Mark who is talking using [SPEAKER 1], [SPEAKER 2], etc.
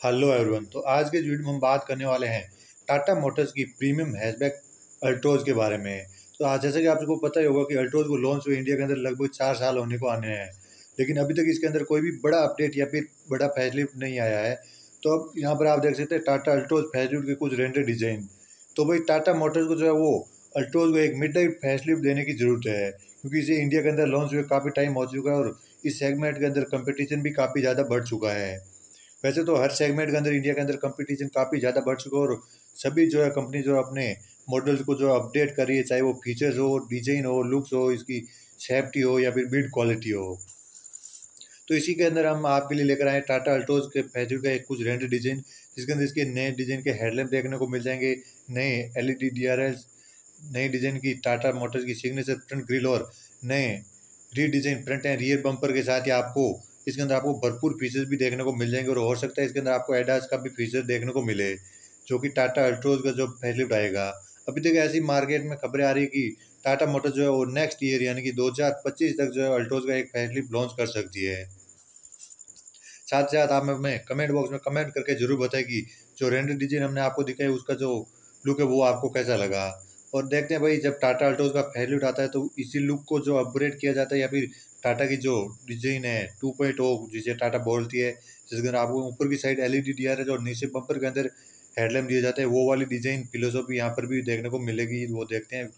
[SPEAKER 1] Hello everyone तो आज के वीडियो में हम बात करने वाले हैं टाटा मोटर्स की प्रीमियम हैचबैक अल्ट्रोज के बारे में। तो आज जैसे कि आप सबको पता ही होगा कि अल्ट्रोज को लॉन्च हुए इंडिया के अंदर लगभग चार साल होने को आने हैं, लेकिन अभी तक इसके अंदर कोई भी बड़ा अपडेट या फिर बड़ा फैसलिफ्ट नहीं आया है। तो अब यहाँ पर आप देख सकते हैं टाटा अल्ट्रोज फैसलिफ्ट के कुछ रेंडर डिज़ाइन तो भाई टाटा मोटर्स को जो है वो अल्ट्रोज को एक मिड टाइप फैसलिफ्ट देने की ज़रूरत है, क्योंकि इसे इंडिया के अंदर लॉन्च हुए काफ़ी टाइम हो चुका है और इस सेगमेंट के अंदर कंपटीशन भी काफ़ी ज़्यादा बढ़ चुका है। वैसे तो हर सेगमेंट के अंदर इंडिया के अंदर कंपटीशन काफ़ी ज़्यादा बढ़ चुका है और सभी जो है कंपनी जो अपने मॉडल्स को जो अपडेट कर रही है, चाहे वो फीचर्स हो डिज़ाइन हो लुक्स हो, इसकी सेफ्टी हो या फिर बिल्ड क्वालिटी हो। तो इसी के अंदर हम आपके लिए लेकर आए टाटा अल्टोज के फैजू का एक कुछ रेंट डिज़ाइन जिसके अंदर इसके नए डिज़ाइन के हेडलैम्प देखने को मिल जाएँगे, नए L E D D R L design की टाटा मोटर्स की सिग्नेचर फ्रंट ग्रिल और नए redesign front end rear bumper के साथ ही आपको इसके अंदर आपको भरपूर फीचर्स भी देखने को मिल जाएँगे और हो सकता है इसके अंदर आपको एडास का भी फीचर देखने को मिले, जो कि टाटा अल्ट्रोज का जो फैसलिफ्ट आएगा। अभी तक ऐसी मार्केट में खबरें आ रही है कि टाटा मोटर जो है वो नेक्स्ट ईयर यानी कि 2025 तक जो है अल्ट्रोज का एक फैसलिफ्ट लॉन्च कर सकती है। साथ साथ आप हमें कमेंट बॉक्स में कमेंट करके ज़रूर बताएँ कि जो रेंडर डिज़ाइन हमने आपको दिखाई, उसका जो लुक है वो आपको कैसा लगा। और देखते हैं भाई, जब टाटा अल्टोज का फैसलिफ्ट आता है तो इसी लुक को जो अपग्रेड किया जाता है, या फिर टाटा की जो डिज़ाइन है टू पॉइंट ओ जिसे टाटा बोलती है, जिसके अंदर आपको ऊपर की side L E D D R है और नीचे बम्पर के अंदर हेडलैम्प दिया जाता है, वो वाली डिज़ाइन फिलोसॉफी यहाँ पर भी देखने को मिलेगी, वो देखते हैं।